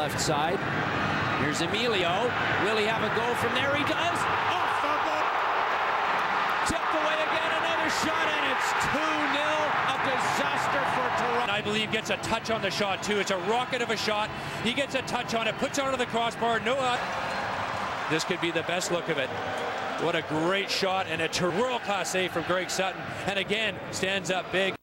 left side. Here's Emilio. Will he have a goal from there? He does. Off the goal. Tipped away again. Another shot, and it's 2-0. A disaster for Toronto. I believe gets a touch on the shot too. It's a rocket of a shot. He gets a touch on it, puts it onto the crossbar. No, uh, this could be the best look of it. What a great shot and a world-class save from Greg Sutton. And again, stands up big.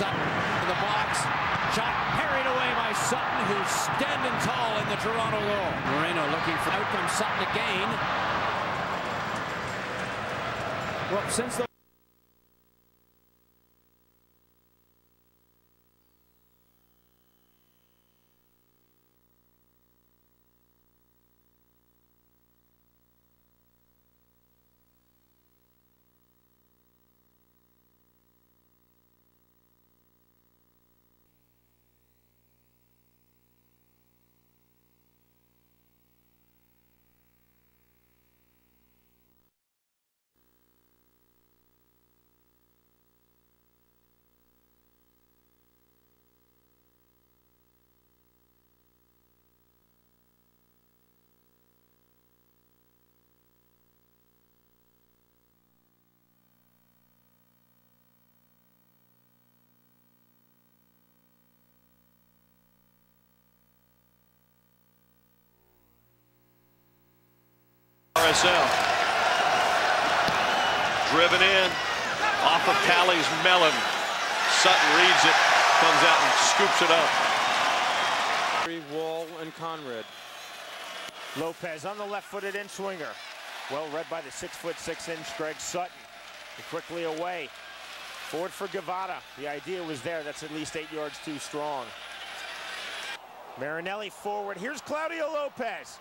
Sutton to the box. Shot parried away by Sutton, who's standing tall in the Toronto goal. Moreno looking for out outcome. Sutton again. Well, since the RSL. Driven in off of Callie's melon. Sutton reads it, comes out and scoops it up. Wall and Conrad. Lopez on the left-footed in swinger. Well read by the six foot six inch Greg Sutton. And quickly away. Forward for Guevara. The idea was there. That's at least eight yards too strong. Marinelli forward. Here's Claudio Lopez.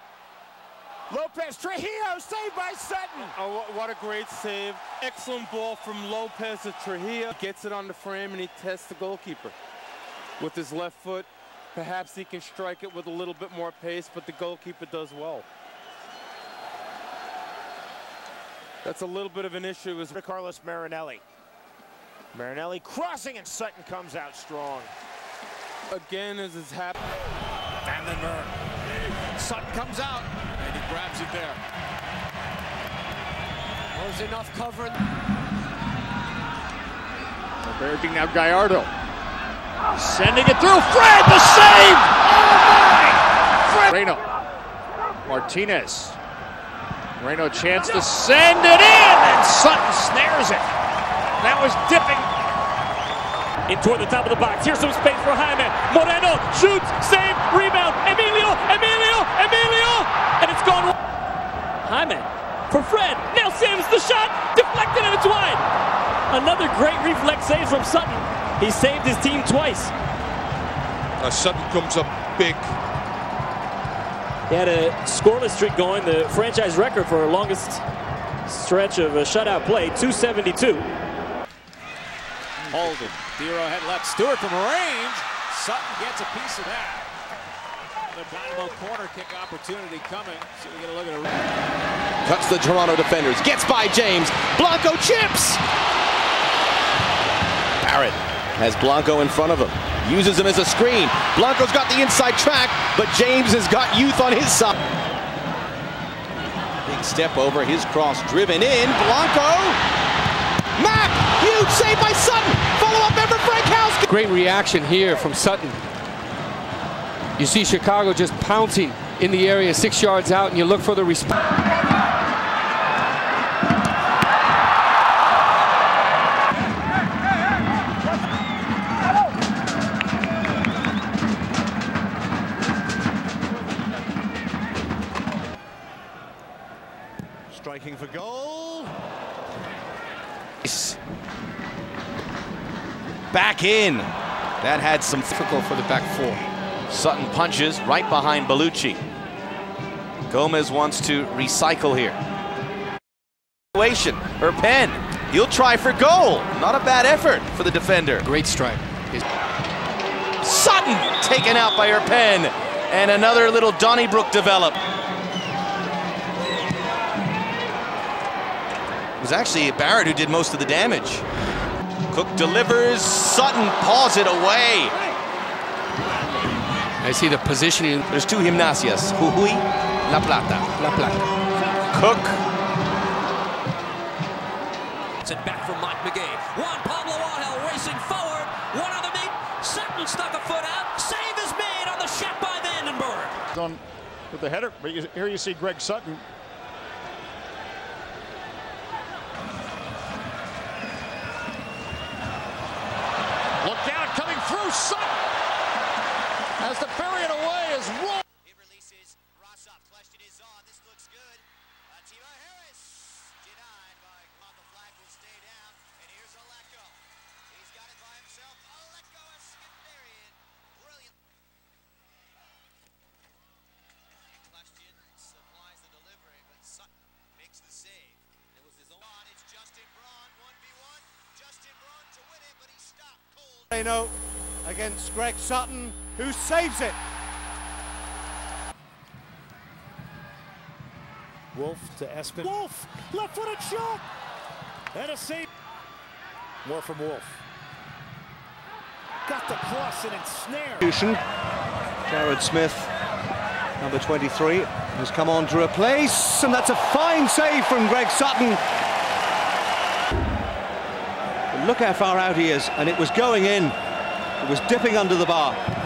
Lopez Trujillo saved by Sutton. Oh, what a great save. Excellent ball from Lopez to Trujillo. Gets it on the frame and he tests the goalkeeper. With his left foot, perhaps he can strike it with a little bit more pace, but the goalkeeper does well. That's a little bit of an issue. Is Carlos Marinelli. Marinelli crossing and Sutton comes out strong. again as is happening. Vandenberg. Sutton comes out and he grabs it there. Was enough covering. Berging now Gallardo. Sending it through. Fred, the save! Oh my! Fred. Reno. Martinez. Reno chance to send it in, and Sutton snares it. That was dipping. in toward the top of the box. Here's some space for Jaime. Moreno shoots, save, rebound. Emilio, Emilio, Emilio, and it's gone. Jaime for Fred. Now Simms, the shot deflected and it's wide. Another great reflex save from Sutton. He saved his team twice. Uh, Sutton comes up big. He had a scoreless streak going, the franchise record for longest stretch of a shutout play, 272. Holden. Theo had left Stewart from range. Sutton gets a piece of that. The Dynamo corner kick opportunity coming. So we get a look at it. Cuts the Toronto defenders. Gets by James. Blanco chips. Barrett has Blanco in front of him. Uses him as a screen. Blanco's got the inside track, but James has got youth on his side. Big step over his cross driven in. Blanco. Mack. Huge save by Sutton. Follow up effort Frankowski. Great reaction here from Sutton. You see Chicago just pouncing in the area six yards out, and you look for the response. Striking for goal. Back in. That had some difficult for the back four. Sutton punches right behind Bellucci. Gomez wants to recycle here. Situation. Erpen. He'll try for goal. Not a bad effort for the defender. Great strike. Sutton taken out by Erpen. And another little Donnybrook develop. It was actually Barrett who did most of the damage. Cook delivers. Sutton paws it away. I see the positioning. There's two gimnasias. Jujuy, La Plata. La Plata. Cook. It's it back from Mike Magee. Juan Pablo Angel racing forward. One on the meet. Sutton stuck a foot out. Save is made on the shot by Vandenberg. On with the header, but you, here you see Greg Sutton. Look out, coming through Sutton as the period away is rolled. It releases. Rossop question is on. This looks good. Uh, Harris denied by on the flag will stay down. And here's Alecko. He's got it by himself. Alecko Eskandarian. Brilliant. Question supplies the delivery, but Sutton makes the save. It was his own. It's Justin Braun, 1v1. Justin Braun to win it, but he stopped cold. Reno against Greg Sutton, who saves it. Wolf to Espen. Wolf, left-footed shot, and a save. More from Wolf. Got the cross and ensnared. Jared Smith, number 23, has come on to replace, and that's a fine save from Greg Sutton. Look how far out he is, and it was going in. It was dipping under the bar.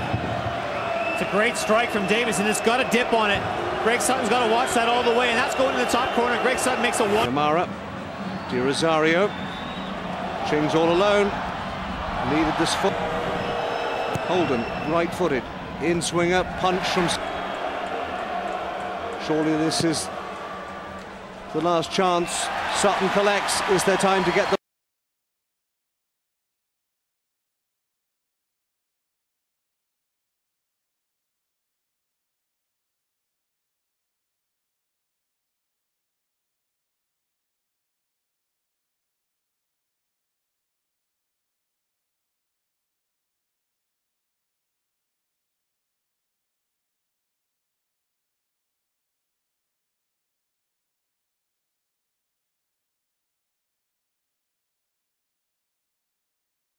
A great strike from Davis, and it's got a dip on it. Greg Sutton's got to watch that all the way, and that's going to the top corner. Greg Sutton makes a one. Amara, De Rosario, Ching's all alone. Needed this foot. Holden, right-footed, in swinger, punch from. Surely this is the last chance. Sutton collects. Is there time to get the?